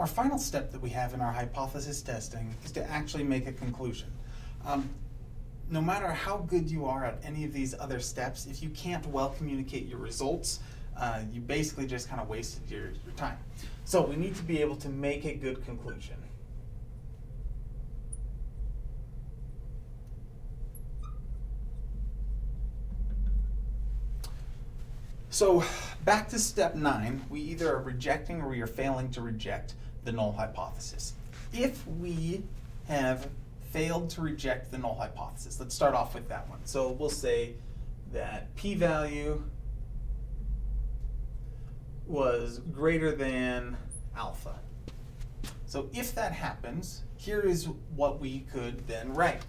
our final step that we have in our hypothesis testing is to actually make a conclusion. Um, no matter how good you are at any of these other steps, if you can't well communicate your results, uh, you basically just kind of wasted your, your time. So we need to be able to make a good conclusion. So back to step nine, we either are rejecting or we are failing to reject the null hypothesis. If we have failed to reject the null hypothesis, let's start off with that one. So we'll say that p-value was greater than alpha. So if that happens, here is what we could then write.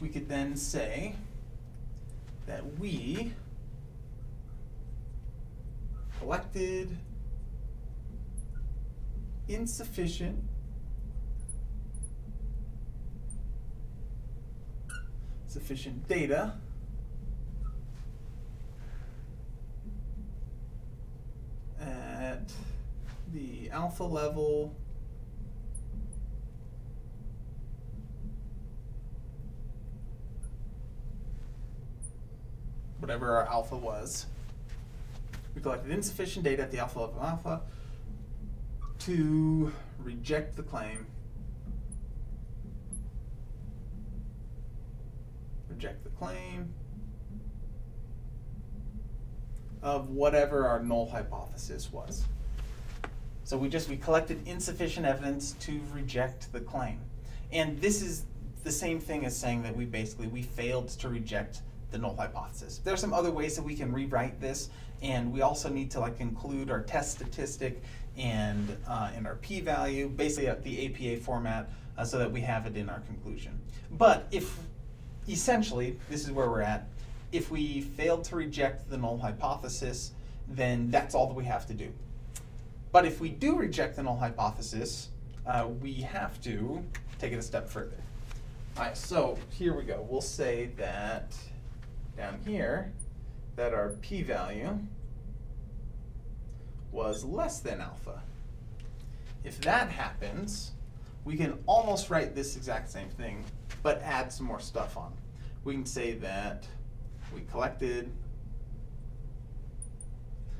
We could then say that we collected insufficient sufficient data at the alpha level whatever our alpha was. We collected insufficient data at the alpha level alpha to reject the claim. Reject the claim of whatever our null hypothesis was. So we just we collected insufficient evidence to reject the claim. And this is the same thing as saying that we basically we failed to reject the null hypothesis. There are some other ways that we can rewrite this, and we also need to like include our test statistic and uh, and our p-value, basically the APA format, uh, so that we have it in our conclusion. But if essentially this is where we're at, if we fail to reject the null hypothesis, then that's all that we have to do. But if we do reject the null hypothesis, uh, we have to take it a step further. All right, so here we go. We'll say that down here that our p-value was less than alpha. If that happens, we can almost write this exact same thing, but add some more stuff on. We can say that we collected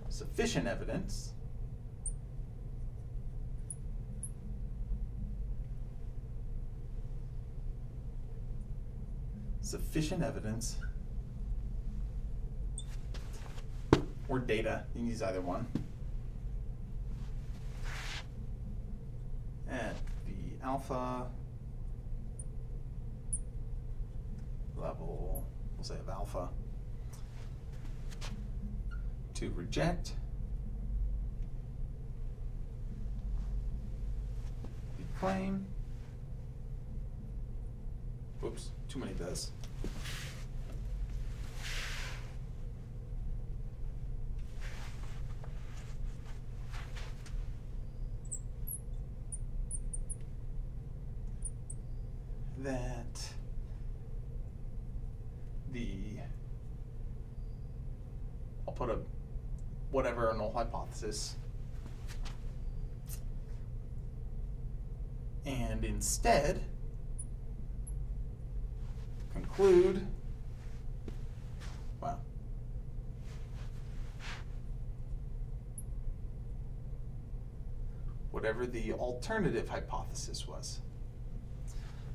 sufficient evidence sufficient evidence or data. You can use either one. At the alpha level, we'll say of alpha, to reject the claim. Oops, too many does. That the I'll put a whatever null hypothesis and instead conclude well whatever the alternative hypothesis was.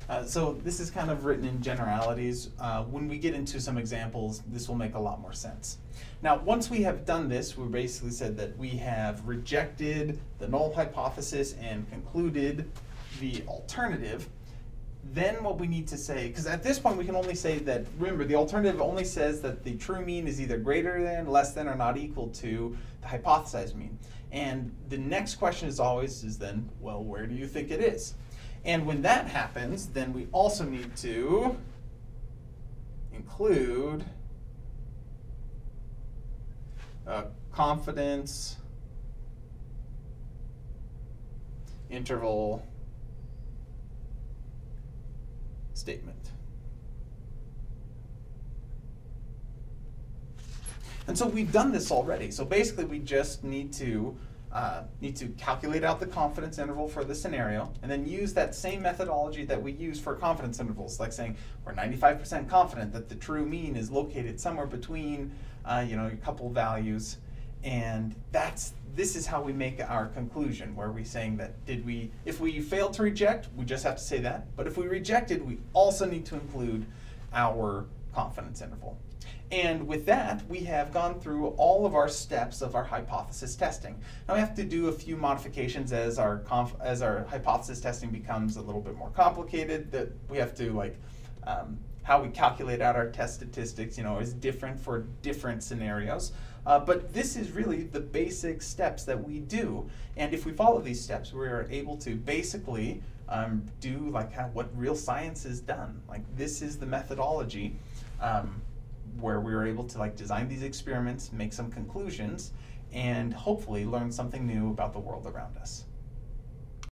Uh, so this is kind of written in generalities. Uh, when we get into some examples, this will make a lot more sense. Now, once we have done this, we basically said that we have rejected the null hypothesis and concluded the alternative. Then what we need to say, because at this point we can only say that, remember, the alternative only says that the true mean is either greater than, less than, or not equal to the hypothesized mean. And the next question is always, is then, well, where do you think it is? And when that happens, then we also need to include confidence interval statement. And so we've done this already. So basically, we just need to uh, need to calculate out the confidence interval for the scenario, and then use that same methodology that we use for confidence intervals, like saying we're 95% confident that the true mean is located somewhere between, uh, you know, a couple values, and that's this is how we make our conclusion, where we're saying that did we, if we fail to reject, we just have to say that, but if we rejected, we also need to include our confidence interval. And with that, we have gone through all of our steps of our hypothesis testing. Now we have to do a few modifications as our as our hypothesis testing becomes a little bit more complicated. That we have to like um, how we calculate out our test statistics. You know, is different for different scenarios. Uh, but this is really the basic steps that we do. And if we follow these steps, we are able to basically um, do like how, what real science is done. Like this is the methodology. Um, where we were able to like design these experiments, make some conclusions, and hopefully learn something new about the world around us.